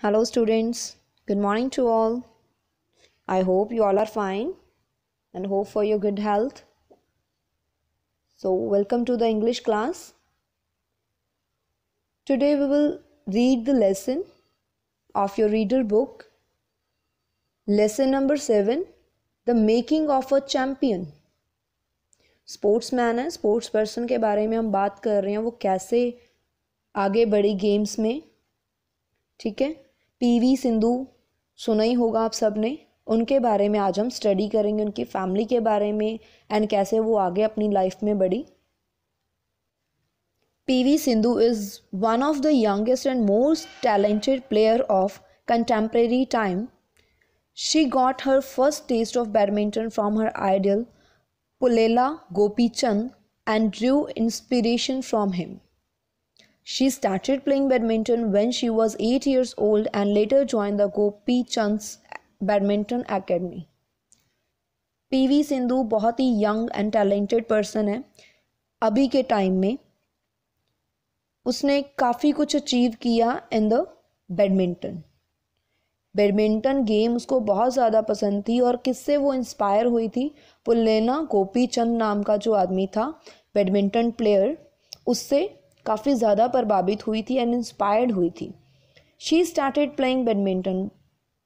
Hello, students. Good morning to all. I hope you all are fine and hope for your good health. So, welcome to the English class. Today, we will read the lesson of your reader book. Lesson number seven The Making of a Champion. Sportsman है sports person के बारे में हम बात कर रहे हैं वो कैसे आगे बढ़ी गेम्स में ठीक है पीवी सिंधु, सुना ही होगा आप सबने उनके बारे में आज हम स्टडी करेंगे, उनकी फैमिली के बारे में एंड कैसे वो आगे अपनी लाइफ में बढ़ी। PV Sindhu is one of the youngest and most talented player of contemporary time she got her first taste of badminton from her ideal Pullela Gopichand and drew inspiration from him She started playing badminton when she was 8 years old and later joined the Gopi Chand's Badminton Academy. PV Sindhu बहुत ही young and talented person है अभी के time में। उसने काफ़ी कुछ achieve किया in the badminton badminton game उसको बहुत ज़्यादा पसंद थी और किससे वो इंस्पायर हुई थी? पुल्लेना गोपी चंद नाम का जो आदमी था बैडमिंटन प्लेयर उससे काफ़ी ज़्यादा प्रभावित हुई थी एंड इंस्पायर्ड हुई थी। She started playing badminton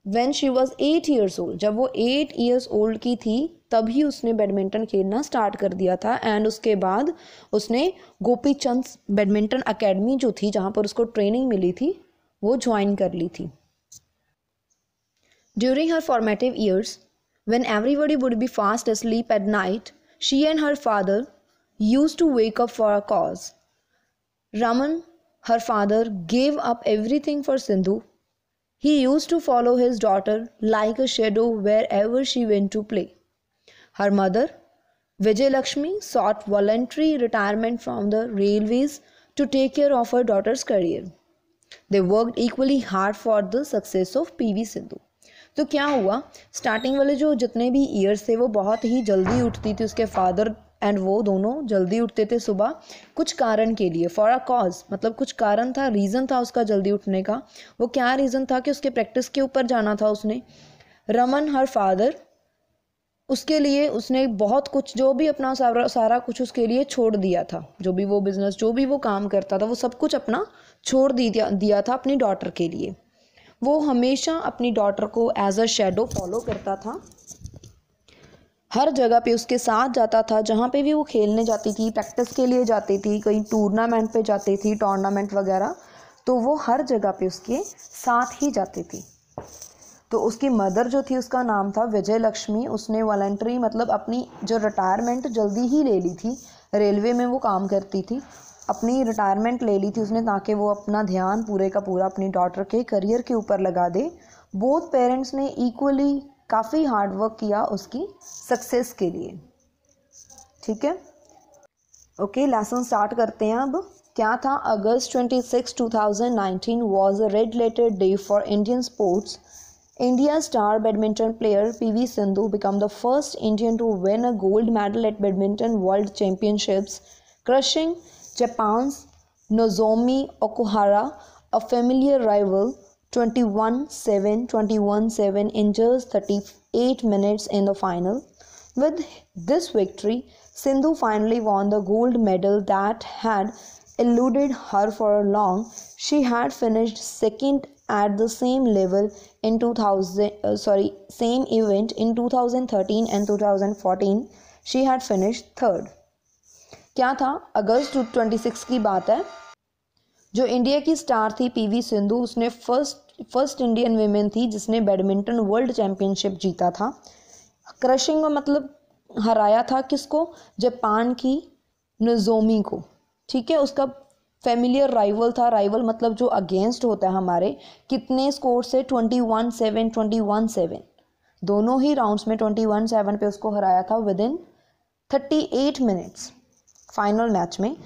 when she was eight years old जब वो एट ईयर्स ओल्ड की थी, तभी उसने बैडमिंटन खेलना स्टार्ट कर दिया था एंड उसके बाद उसने गोपी चंद बैडमिंटन अकेडमी जो थी, जहाँ पर उसको ट्रेनिंग मिली थी, वो ज्वाइन कर ली थी। During her formative years when everybody would be fast asleep at night she and her father use to wake up for a cause Raman, her father, gave up everything for Sindhu. He used to follow his daughter like a shadow wherever she went to play. Her mother, Vijay Lakshmi, sought voluntary retirement from the railways to take care of her daughter's career. They worked equally hard for the success of PV Sindhu. तो क्या हुआ starting वाले जो जितने भी years थे वो बहुत ही जल्दी उठती थी उसके फादर एंड वो दोनों जल्दी उठते थे सुबह, कुछ कारण के लिए फॉर अ कॉज मतलब कुछ कारण था रीज़न था उसका जल्दी उठने का। वो क्या रीज़न था कि उसके प्रैक्टिस के ऊपर जाना था उसने? रमन हर फादर उसके लिए उसने बहुत कुछ, जो भी अपना सारा सारा कुछ उसके लिए छोड़ दिया था। जो भी वो बिज़नेस जो भी वो काम करता था, वो सब कुछ अपना छोड़ दिया दिया था अपनी डॉटर के लिए। वो हमेशा अपनी डॉटर को एज अ शेडो फॉलो करता था। हर जगह पे उसके साथ जाता था, जहाँ पे भी वो खेलने जाती थी प्रैक्टिस के लिए जाती थी, कहीं टूर्नामेंट पे जाती थी टूर्नामेंट वगैरह तो वो हर जगह पे उसके साथ ही जाती थी। तो उसकी मदर जो थी, उसका नाम था विजय लक्ष्मी उसने वॉलेंट्री मतलब अपनी जो रिटायरमेंट जल्दी ही ले ली थी। रेलवे में वो काम करती थी। अपनी रिटायरमेंट ले ली थी उसने ताकि वो अपना ध्यान पूरे का पूरा अपनी डॉटर के करियर के ऊपर लगा दे। बोथ पेरेंट्स ने इक्वली काफ़ी हार्ड वर्क किया उसकी सक्सेस के लिए। ठीक है? ओके लेसन स्टार्ट करते हैं अब। क्या था? August 26 2019 was a red letter day for Indian sports India star badminton player PV Sindhu become the first Indian to win a gold medal at badminton world championships crushing Japan's Nozomi Okuhara a familiar rival 21 7 21 7 injures 38 minutes in the final. With this victory, Sindhu finally won the gold medal that had eluded her for long. She had finished second at the same level in 2000 uh, sorry same event in 2013 and 2014 she had finished third क्या था August 26 की बात है जो India की star थी PV Sindhu उसने first first Indian women थी जिसने बैडमिंटन वर्ल्ड चैम्पियनशिप जीता था। क्रशिंग में मतलब हराया था किसको? जापान की नजोमी को। ठीक है, उसका फेमिलियर राइवल था। राइवल मतलब जो अगेंस्ट होता है हमारे, कितने स्कोर से? Twenty one seven twenty one seven दोनों ही राउंड्स में ट्वेंटी वन सेवन पे उसको हराया था within thirty eight minutes final match में।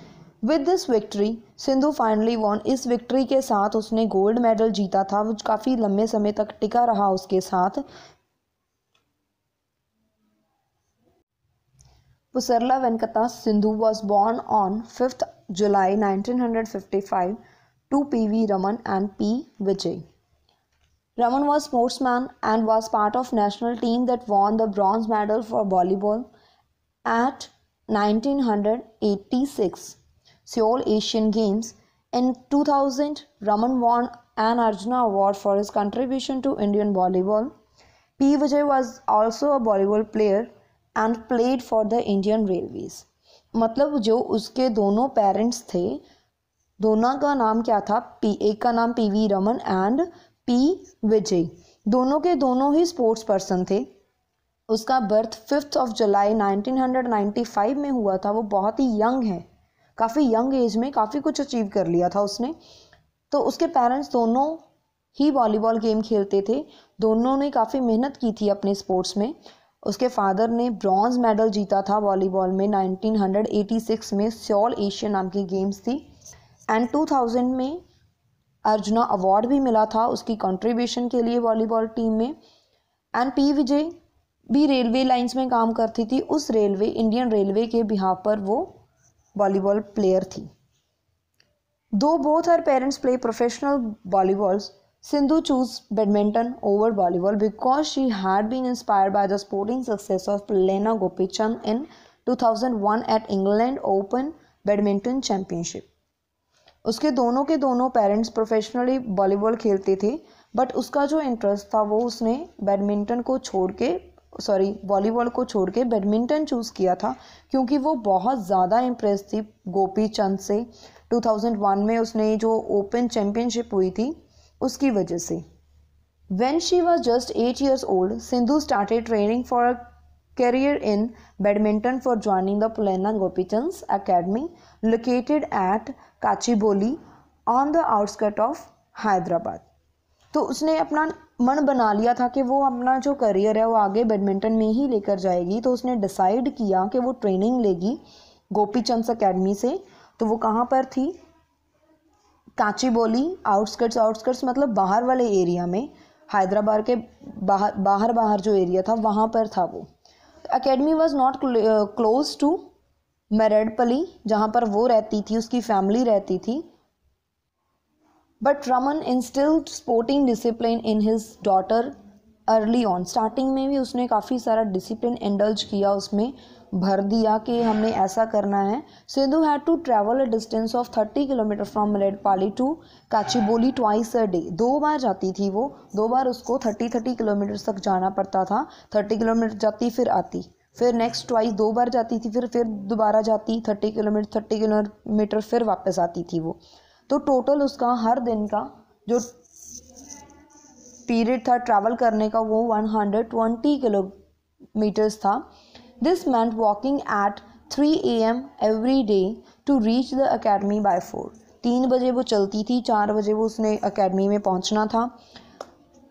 With this victory Sindhu finally won इस विक्ट्री के साथ उसने गोल्ड मेडल जीता था, वो काफ़ी लंबे समय तक टिका रहा उसके साथ। Pusarla Venkata Sindhu was born on fifth July 1955 to P V Raman and P Vijay Raman was sportsman and was part of national team that won the bronze medal for volleyball at 1986 Seoul Asian Games. In 2000, Raman won an Arjuna Award for his contribution to Indian volleyball. P. Vijay was also a volleyball player and played for the Indian Railways. मतलब जो उसके दोनों parents थे दोनों का नाम क्या था पी एक का नाम P V Raman and P Vijay दोनों के दोनों ही स्पोर्ट्स पर्सन थे उसका बर्थ फिफ्थ ऑफ़ जुलाई 1995 में हुआ था वो बहुत ही यंग है काफ़ी यंग एज में काफ़ी कुछ अचीव कर लिया था उसने। तो उसके पेरेंट्स दोनों ही वॉलीबॉल गेम खेलते थे। दोनों ने काफ़ी मेहनत की थी अपने स्पोर्ट्स में। उसके फादर ने ब्रॉन्ज मेडल जीता था वॉलीबॉल में 1986 में सियोल एशिया नाम की गेम्स थी। एंड 2000 में अर्जुना अवार्ड भी मिला था उसकी कंट्रीब्यूशन के लिए वॉलीबॉल टीम में। एंड पी विजय भी रेलवे लाइंस में काम करती थी। उस रेलवे इंडियन रेलवे के बिहार पर वो वॉलीबॉल प्लेयर थी दो both her parents play professional volleyball Sindhu choose badminton over volleyball because she had been inspired by the sporting success of लेना Gopichand in 2001 at England Open badminton championship उसके दोनों के दोनों पेरेंट्स प्रोफेशनली वॉलीबॉल खेलते थे but उसका जो interest था वो उसने बैडमिंटन को छोड़ के सॉरी वॉलीबॉल को छोड़ के बैडमिंटन चूज़ किया था, क्योंकि वो बहुत ज़्यादा इम्प्रेस थी गोपी चंद से। 2001 में उसने जो ओपन चैम्पियनशिप हुई थी, उसकी वजह से। When she was just eight years old Sindhu started training for career in badminton for joining the Pullela Gopichand academy located at Gachibowli on the outskirts of Hyderabad तो उसने अपना मन बना लिया था कि वो अपना जो करियर है, वो आगे बैडमिंटन में ही लेकर जाएगी। तो उसने डिसाइड किया कि वो ट्रेनिंग लेगी गोपी चंद्स अकेडमी से। तो वो कहाँ पर थी? कांची बोली आउटस्कर्ट्स आउटस्कर्ट्स मतलब बाहर वाले एरिया में। हैदराबाद के बाहर बाहर बाहर जो एरिया था, वहाँ पर था वो। Academy was not close to Marredpally जहाँ पर वो रहती थी, उसकी फैमिली रहती थी। But Raman instilled sporting discipline in his daughter early on starting में भी उसने काफ़ी सारा डिसिप्लिन इंडल्ज किया उसमें, भर दिया कि हमने ऐसा करना है। Sindhu had to travel a distance of thirty kilometre from Pali to Gachibowli twice a day दो बार जाती थी वो, दो बार उसको थर्टी थर्टी किलोमीटर तक जाना पड़ता था। थर्टी किलोमीटर जाती, फिर आती। फिर नेक्स्ट ट्वाइस दो बार जाती थी, फिर फिर दोबारा जाती थर्टी किलोमीटर थर्टी किलोमीटर फिर वापस आती थी वो। तो टोटल उसका हर दिन का जो पीरियड था ट्रैवल करने का वो वन हंड्रेड ट्वेंटी किलोमीटर्स था। This meant waking at three A M every day to reach the academy by four तीन बजे वो चलती थी, चार बजे वो उसने अकेडमी में पहुँचना था।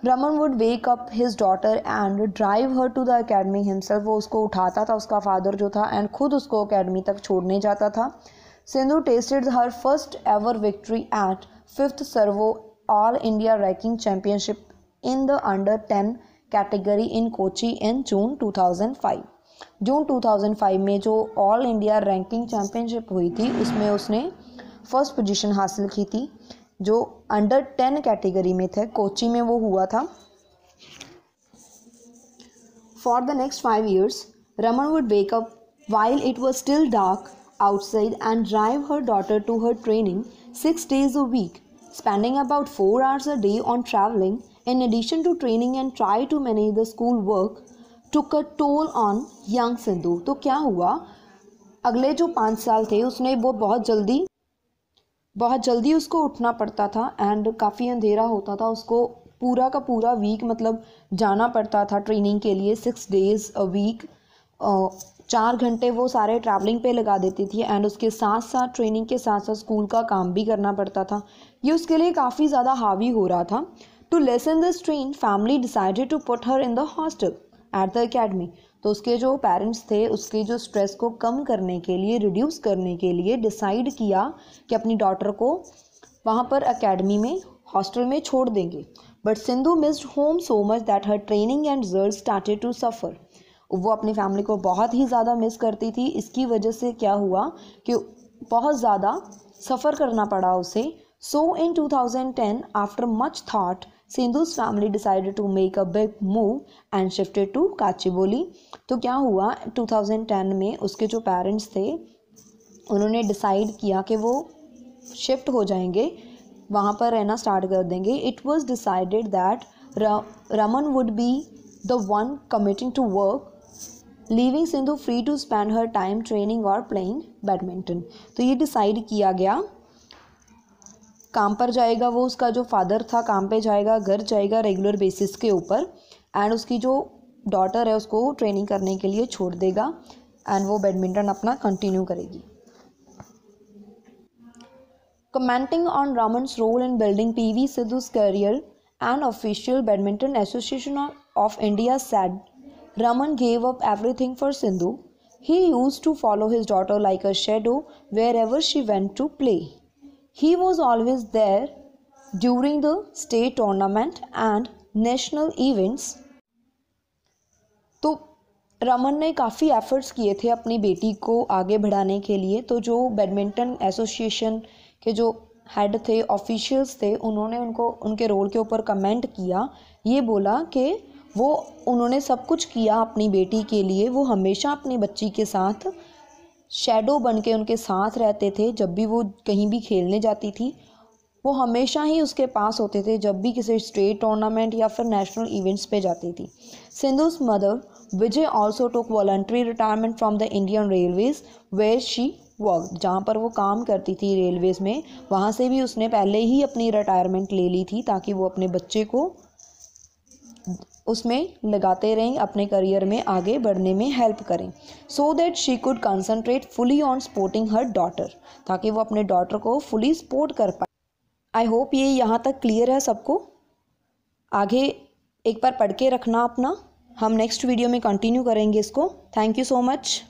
Raman would wake up his daughter and drive her to the academy himself वो उसको उठाता था, उसका फादर जो था एंड खुद उसको अकेडमी तक छोड़ने जाता था। Sindhu tasted her first ever victory at fifth Servo all India ranking championship in the under ten category in Kochi in June 2005 June 2005 में जो ऑल इंडिया रैंकिंग चैम्पियनशिप हुई थी, उसमें उसने फ़र्स्ट पोजीशन हासिल की थी, जो अंडर टेन कैटेगरी में थे। कोची में वो हुआ था। For the next five years Raman would wake up while it was still dark outside and drive her daughter to her training six days a week spending about four hours a day on travelling in addition to training and try to manage the school work, took a toll on young Sindhu तो क्या हुआ? अगले जो पाँच साल थे, उसने वो बहुत जल्दी बहुत जल्दी उसको उठना पड़ता था एंड काफ़ी अंधेरा होता था। उसको पूरा का पूरा वीक मतलब जाना पड़ता था ट्रेनिंग के लिए सिक्स डेज़ अ वीक चार घंटे वो सारे ट्रैवलिंग पे लगा देती थी एंड उसके साथ साथ ट्रेनिंग के साथ साथ स्कूल का काम भी करना पड़ता था। ये उसके लिए काफ़ी ज़्यादा हावी हो रहा था। To lessen the strain, family decided to put her in the hostel at the academy तो उसके जो पेरेंट्स थे उसके जो स्ट्रेस को कम करने के लिए रिड्यूस करने के लिए डिसाइड किया कि अपनी डॉटर को वहाँ पर अकेडमी में हॉस्टल में छोड़ देंगे। But Sindhu missed home so much that her training and result started to suffer वो अपनी फैमिली को बहुत ही ज़्यादा मिस करती थी। इसकी वजह से क्या हुआ कि बहुत ज़्यादा सफ़र करना पड़ा उसे। सो So in 2010, after much thought, Sindhu's family decided to make a big move and shifted to Kachiboli. तो क्या हुआ? 2010 में उसके जो पेरेंट्स थे उन्होंने डिसाइड किया कि वो शिफ्ट हो जाएँगे। वहाँ पर रहना स्टार्ट कर देंगे। It was decided that Raman would be the one committing to work leaving Sindhu free to spend her time training और प्लेइंग बैडमिंटन तो ये डिसाइड किया गया। काम पर जाएगा वो, उसका जो फादर था, काम पे जाएगा, घर जाएगा रेगुलर बेसिस के ऊपर एंड उसकी जो डॉटर है, उसको ट्रेनिंग करने के लिए छोड़ देगा एंड वो बैडमिंटन अपना कंटिन्यू करेगी। Commenting on Raman's role in building P V Sindhu's career and official Badminton Association of India said Raman gave up everything for Sindhu. He used to follow his daughter like a shadow wherever she went to play. He was always there during the state tournament and national events. तो रमन ने काफ़ी efforts किए थे अपनी बेटी को आगे बढ़ाने के लिए तो जो बैडमिंटन एसोसिएशन के जो हेड थे ऑफिशियल्स थे उन्होंने उनको उनके रोल के ऊपर कमेंट किया ये बोला कि वो, उन्होंने सब कुछ किया अपनी बेटी के लिए। वो हमेशा अपनी बच्ची के साथ शेडो बन के उनके साथ रहते थे। जब भी वो कहीं भी खेलने जाती थी, वो हमेशा ही उसके पास होते थे। जब भी किसी स्टेट टूर्नामेंट या फिर नेशनल इवेंट्स पे जाती थी। Sindhu's mother Vijay also took voluntary retirement from the Indian railways where she work जहाँ पर वो काम करती थी रेलवेज़ में। वहाँ से भी उसने पहले ही अपनी रिटायरमेंट ले ली थी, ताकि वो अपने बच्चे को उसमें लगाते रहें, अपने करियर में आगे बढ़ने में हेल्प करें। So that she could concentrate fully on supporting her daughter ताकि वो अपने डॉटर को फुली सपोर्ट कर पाए। आई होप ये यहाँ तक क्लियर है सबको। आगे एक बार पढ़ के रखना अपना। हम नेक्स्ट वीडियो में कंटिन्यू करेंगे इसको। Thank you so much